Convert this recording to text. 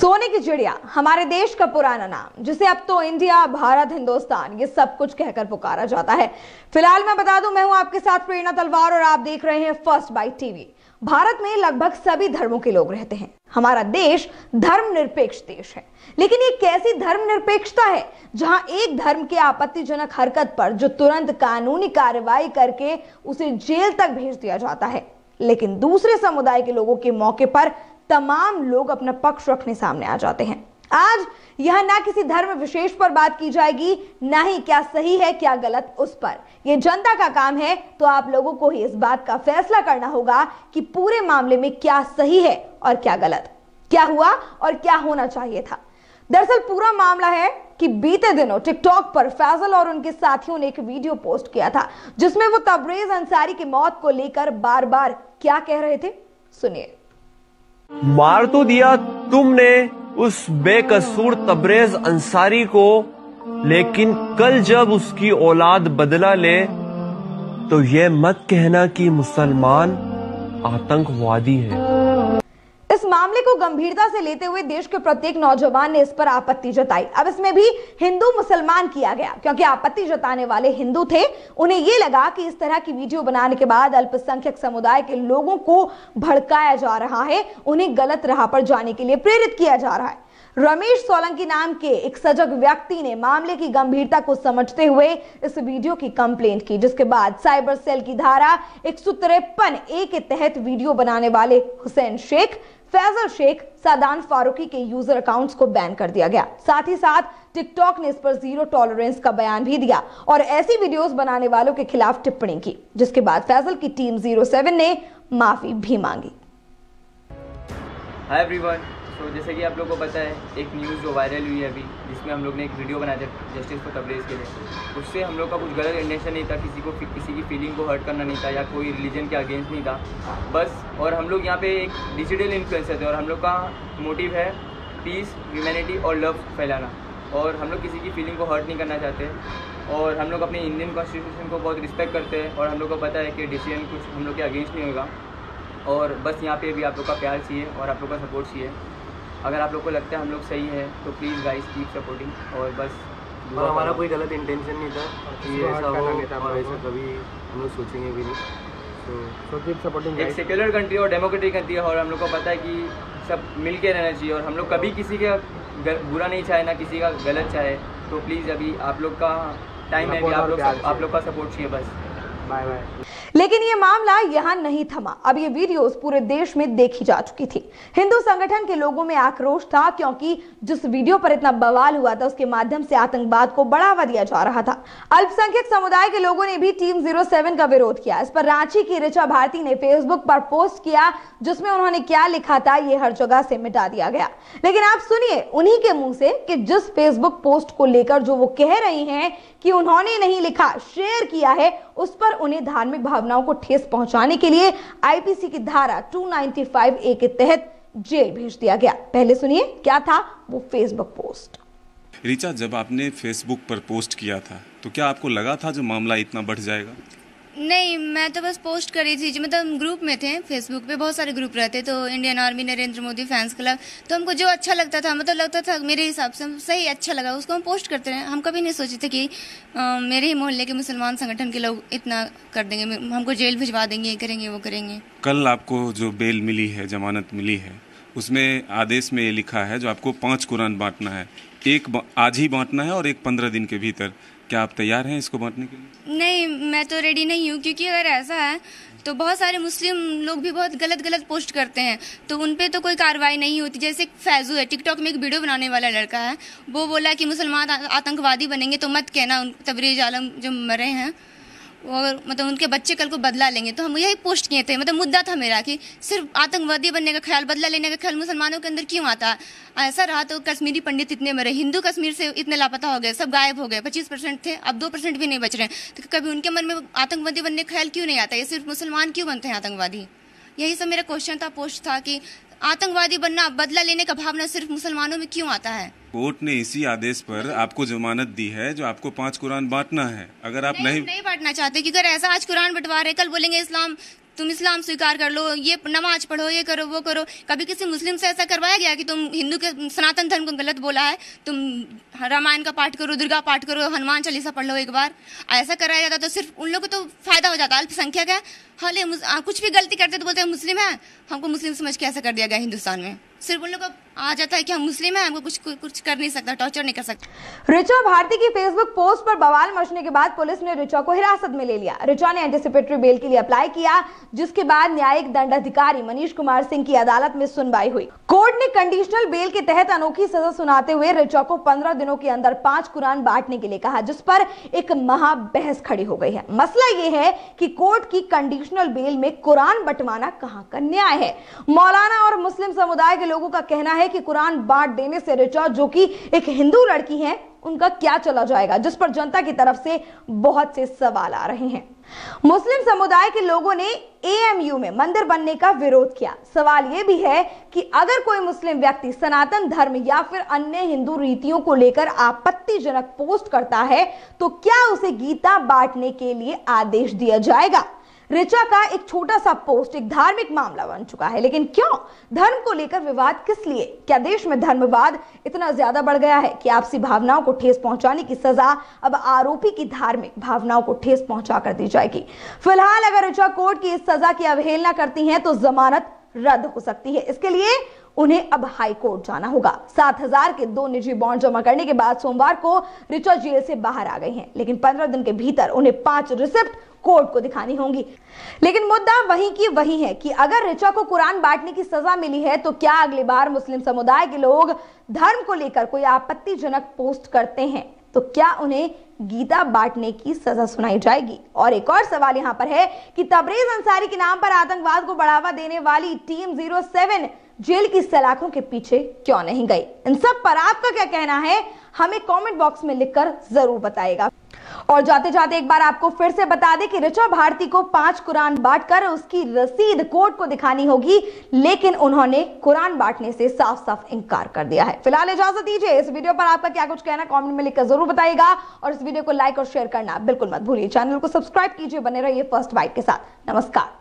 सोने की चिड़िया, हमारे देश का पुराना नाम, जिसे अब तो इंडिया, भारत, हिंदुस्तान, ये सब कुछ कहकर पुकारा जाता है। फ़िलहाल मैं बता दूँ, मैं हूँ आपके साथ प्रेरणा तलवार और आप देख रहे हैं फ़र्स्ट बाइट टीवी भारत में लगभग सभी धर्मों के लोग रहते हैं। हमारा देश धर्म निरपेक्ष देश है। लेकिन ये कैसी धर्म निरपेक्षता है, जहाँ एक धर्म के आपत्तिजनक हरकत पर जो तुरंत कानूनी कार्रवाई करके उसे जेल तक भेज दिया जाता है, लेकिन दूसरे समुदाय के लोगों के मौके पर तमाम लोग अपना पक्ष रखने सामने आ जाते हैं। आज यह ना किसी धर्म विशेष पर बात की जाएगी, ना ही क्या सही है, क्या गलत उस पर। यह जनता का काम है तो आप लोगों को ही इस बात का फैसला करना होगा कि पूरे मामले में क्या सही है और क्या गलत। क्या हुआ और क्या होना चाहिए था। दरअसल पूरा मामला है कि बीते दिनों टिकटॉक पर फैजल और उनके साथियों ने एक वीडियो पोस्ट किया था, जिसमें वो तबरेज अंसारी की मौत को लेकर बार बार क्या कह रहे थे? सुनिए। मार तो दिया तुमने उस बेकसूर तबरेज अंसारी को, लेकिन कल जब उसकी औलाद बदला ले तो यह मत कहना कि मुसलमान आतंकवादी है। मामले को गंभीरता से लेते हुए देश के प्रत्येक नौजवान ने इस पर आपत्ति जताई। अब इसमें भी हिंदू मुसलमान किया गया, क्योंकि आपत्ति जताने वाले हिंदू थे। उन्हें यह लगा कि इस तरह की वीडियो बनाने के बाद अल्पसंख्यक समुदाय के लोगों को भड़काया जा रहा है, उन्हें गलत राह पर जाने के लिए प्रेरित किया जा रहा है। रमेश सोलंकी नाम के एक सजग व्यक्ति ने मामले की गंभीरता को समझते हुए इस वीडियो की कंप्लेंट की, जिसके बाद साइबर सेल की धारा एक सौ तिरपन ए के तहत वीडियो बनाने वाले हुसैन शेख फैजल शेख सादान फारूकी के यूज़र अकाउंट्स को बैन कर दिया गया। साथ ही साथ टिकटॉक ने इस पर ज़ीरो टॉलरेंस का बयान भी दिया और ऐसी वीडियोस बनाने वालों के खिलाफ टिप्पणी की, जिसके बाद फैजल की टीम ज़ीरो सेवन ने माफ़ी भी मांगी। हाय एवरीवन तो जैसे कि आप लोगों को पता है, एक न्यूज़ जो वायरल हुई है अभी, जिसमें हम लोग ने एक वीडियो बनाया था जस्टिस फॉर तबरेज के लिए। उससे हम लोग का कुछ गलत इंटेंशन नहीं था, किसी को, किसी की फीलिंग को हर्ट करना नहीं था, या कोई रिलीजन के अगेंस्ट नहीं था। बस, और हम लोग यहाँ पे एक डिजिटल इन्फ्लुएंसर थे, और हम लोग का मोटिव है पीस ह्यूमैनिटी और लव फैलाना। और हम लोग किसी की फीलिंग को हर्ट नहीं करना चाहते। और हम लोग अपने इंडियन कॉन्स्टिट्यूशन को बहुत रिस्पेक्ट करते हैं, और हम लोग को पता है कि डिसीज़न कुछ हम लोग के अगेंस्ट नहीं होगा। और बस यहाँ पे भी आप लोग का प्यार चाहिए, और आप लोग का सपोर्ट चाहिए। अगर आप लोग को लगता है हम लोग सही है तो प्लीज़ गाइस कीप सपोर्टिंग और बस और हमारा कोई गलत इंटेंशन नहीं था कि ऐसा हो और ऐसा कभी हम लोग सोचेंगे भी नहीं। तो कीप सपोर्टिंग एक सेक्युलर कंट्री और डेमोक्रेटिक कंट्री है और हम लोग को पता है कि सब मिल के रहना चाहिए और हम लोग कभी किसी का बुरा नहीं चाहे ना किसी का गलत चाहे तो प्लीज़ अभी आप लोग का टाइम है कि आप लोग आप लोग का सपोर्ट चाहिए बस। बाय बाय लेकिन ये मामला यहाँ नहीं थमा। अब ये वीडियोस पूरे देश में देखी जा चुकी थी। हिंदू संगठन के लोगों में आक्रोश था क्योंकि जिस वीडियो पर इतना बवाल हुआ था, उसके माध्यम से आतंकवाद को बढ़ावा दिया जा रहा था। अल्पसंख्यक समुदाय के लोगों ने भी टीम ज़ीरो सेवन का विरोध किया। इस पर रांची की ऋचा भारती ने फेसबुक पर पोस्ट किया, जिसमें उन्होंने क्या लिखा था, ये हर जगह से मिटा दिया गया। लेकिन आप सुनिए उन्हीं के मुँह से कि जिस फेसबुक पोस्ट को लेकर जो वो कह रही हैं कि उन्होंने नहीं लिखा, शेयर किया है, उस पर उन्हें धार्मिक भावनाओं को ठेस पहुँचाने के लिए आईपीसी की धारा 295 ए के तहत जेल भेज दिया गया। पहले सुनिए, क्या था वो फेसबुक पोस्ट रिचा, जब आपने फेसबुक पर पोस्ट किया था तो क्या आपको लगा था जो मामला इतना बढ़ जाएगा? नहीं मैं तो बस पोस्ट करी थी जो। मतलब ग्रुप में थे फेसबुक पे बहुत सारे ग्रुप रहते तो Indian army Narendra Modi fans club तो हमको जो अच्छा लगता था मतलब लगता था मेरे हिसाब से सही अच्छा लगा उसको हम पोस्ट करते रहे। हम कभी नहीं सोचे थे कि आ, मेरे ही मोहल्ले के मुसलमान संगठन के लोग इतना कर देंगे हमको जेल भिजवा देंगे ये करेंगे वो करेंगे। कल आपको जो बेल मिली है जमानत मिली है उसमें आदेश में ये लिखा है जो आपको पाँच कुरान बांटना है एक आज ही बांटना है और एक पंद्रह दिन के भीतर क्या आप तैयार हैं इसको बांटने के लिए? नहीं, मैं तो रेडी नहीं हूँ, क्योंकि अगर ऐसा है तो बहुत सारे मुस्लिम लोग भी बहुत गलत गलत पोस्ट करते हैं तो उन पर तो कोई कार्रवाई नहीं होती। जैसे एक फैजू है टिकटॉक में एक वीडियो बनाने वाला लड़का है, वो बोला कि मुसलमान आतंकवादी बनेंगे तो मत कहना तबरेज आलम जो मरे हैं और मतलब उनके बच्चे कल को बदला लेंगे तो हम यही पोस्ट किए थे। मतलब मुद्दा था मेरा कि सिर्फ़ आतंकवादी बनने का ख्याल, बदला लेने का ख्याल मुसलमानों के अंदर क्यों आता? ऐसा रहा तो कश्मीरी पंडित इतने मरे, हिंदू कश्मीर से इतने लापता हो गए, सब गायब हो गए, पच्चीस परसेंट थे, अब दो परसेंट भी नहीं बच रहे तो कभी उनके मन में आतंकवादी बनने का ख्याल क्यों नहीं आता? ये सिर्फ़ मुसलमान क्यों बनते हैं आतंकवादी? यही सब मेरा क्वेश्चन था पोस्ट था कि आतंकवादी बनना बदला लेने का भावना सिर्फ़ मुसलमानों में क्यों आता है? कोर्ट ने इसी आदेश पर आपको जमानत दी है जो आपको पाँच कुरान बांटना है। अगर आप नहीं नहीं, नहीं बांटना चाहते क्योंकि अगर ऐसा आज कुरान बंटवा रहे कल बोलेंगे इस्लाम तुम इस्लाम स्वीकार कर लो ये नमाज़ पढ़ो ये करो वो करो। कभी किसी मुस्लिम से ऐसा करवाया गया कि तुम हिंदू के सनातन धर्म को गलत बोला है तुम रामायण का पाठ करो दुर्गा पाठ करो हनुमान चालीसा पढ़ लो एक बार? ऐसा कराया जाता तो सिर्फ़ उन लोग को तो फ़ायदा हो जाता अल्पसंख्यक है। हाले कुछ भी गलती करते तो बोलते हैं, मुस्लिम है। हमको मुस्लिम समझ के ऐसा कर दिया गया हिंदुस्तान में। सिर्फ़ उन लोग को आ जाता है कि हम मुस्लिम हैं, हमको कुछ कुछ कर नहीं सकता टॉर्चर नहीं कर सकता। रिचा भारती की फेसबुक पोस्ट पर बवाल मचने के बाद पुलिस ने रिचा को हिरासत में ले लिया। रिचा ने एंटिसिपेटरी बेल के लिए अप्लाई किया, जिसके बाद न्यायिक दंडाधिकारी मनीष कुमार सिंह की अदालत में सुनवाई हुई। कोर्ट ने कंडीशनल बेल के तहत अनोखी सजा सुनाते हुए रिचा को पंद्रह दिनों के अंदर पाँच कुरान बांटने के लिए कहा, जिस पर एक महा बहस खड़ी हो गई है। मसला यह है कि कोर्ट की कंडीशनल बेल में कुरान बंटवाना कहाँ का न्याय है? मौलाना और मुस्लिम समुदाय के लोगों का कहना है कि कुरान बांट देने से रिचा जो कि एक हिंदू लड़की है, उनका क्या चला जाएगा? जिस पर जनता की तरफ़ से बहुत से सवाल आ रहे हैं। मुस्लिम समुदाय के लोगों ने एएमयू में मंदिर बनने का विरोध किया। सवाल यह भी है कि अगर कोई मुस्लिम व्यक्ति सनातन धर्म या फिर अन्य हिंदू रीतियों को लेकर आपत्तिजनक पोस्ट करता है तो क्या उसे गीता बांटने के लिए आदेश दिया जाएगा? रिचा का एक छोटा सा पोस्ट एक धार्मिक मामला बन चुका है। लेकिन क्यों? धर्म को लेकर विवाद किस लिए? क्या देश में धर्मवाद इतना ज़्यादा बढ़ गया है कि आपसी भावनाओं को ठेस पहुँचाने की सजा अब आरोपी की धार्मिक भावनाओं को ठेस पहुँचा कर दी जाएगी। फ़िलहाल अगर ऋचा कोर्ट की इस सजा की अवहेलना करती है तो जमानत रद्द हो सकती है। इसके लिए उन्हें अब हाई कोर्ट जाना होगा। सात हज़ार के दो निजी बॉन्ड जमा करने के बाद सोमवार को रिचा जेल से बाहर आ गई हैं, लेकिन पंद्रह दिन के भीतर उन्हें पाँच रिसिप्ट कोर्ट को दिखानी होंगी। लेकिन मुद्दा वही की वही है कि अगर रिचा को कुरान बांटने की सजा मिली है तो क्या अगली बार मुस्लिम समुदाय के लोग धर्म को लेकर कोई आपत्तिजनक पोस्ट करते हैं? तो क्या उन्हें गीता बांटने की सजा सुनाई जाएगी? और एक और सवाल यहाँ पर है कि तबरेज अंसारी के नाम पर आतंकवाद को बढ़ावा देने वाली टीम ज़ीरो सेवन जेल की सलाखों के पीछे क्यों नहीं गई? इन सब पर आपका क्या कहना है? हमें कमेंट बॉक्स में लिखकर ज़रूर बताएगा। और जाते जाते एक बार आपको फिर से बता दें कि ऋचा भारती को पाँच कुरान बांटकर उसकी रसीद कोर्ट को दिखानी होगी, लेकिन उन्होंने कुरान बांटने से साफ़ साफ़ इंकार कर दिया है। फ़िलहाल इजाज़त दीजिए, इस वीडियो पर आपका क्या कुछ कहना कॉमेंट में लिखकर ज़रूर बताइएगा, और इस वीडियो को लाइक और शेयर करना बिल्कुल मत भूलिए। चैनल को सब्सक्राइब कीजिए, बने रहिए फ़र्स्ट बाइट के साथ। नमस्कार।